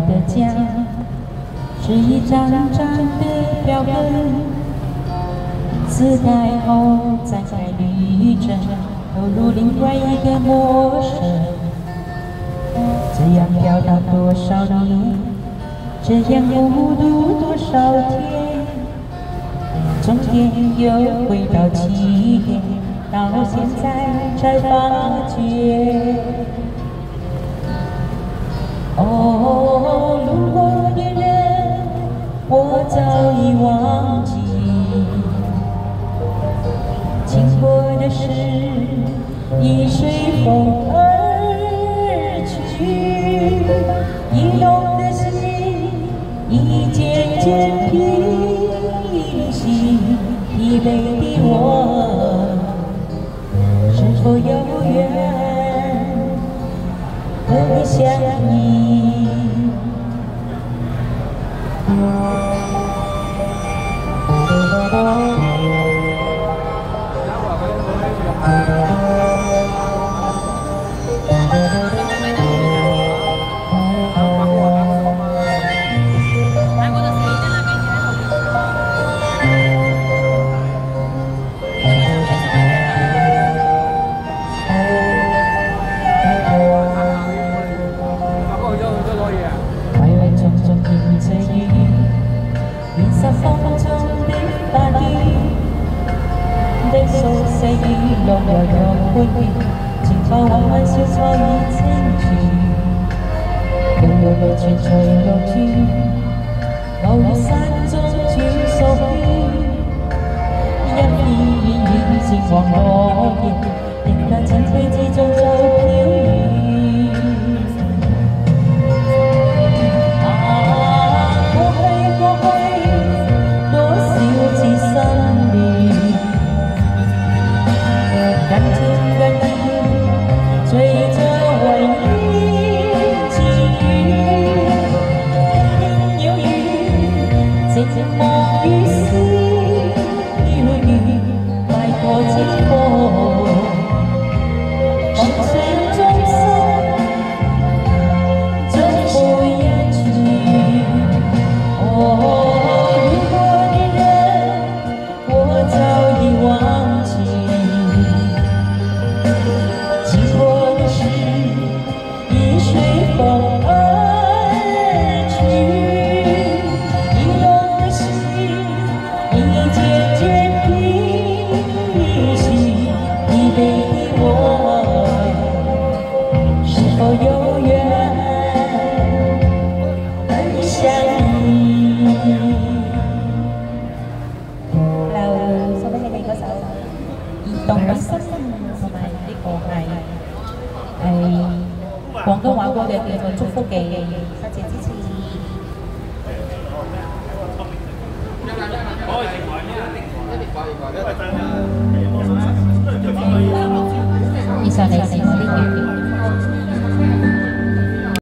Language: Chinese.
我的家是一张张的标本，自代后展开旅程，投入另外一个陌生。这样飘荡多少年，这样孤独多少天，终点又回到起点，到现在才发觉。哦，路过的人，我早已忘记；经过的事，已随风而去。移动的心，已渐渐平息。疲惫的我，是否有想你。相依。若有若会，情花弯弯绣错一千句。悠悠的春吹又去，偶遇山情，哦，过的人，我早已忘记。的事已随风而去，你动的心已渐渐平息，你的我。广东话歌嘅叫做祝福记，多谢支持。可以食埋咩啊？一碟饭，一碟饭。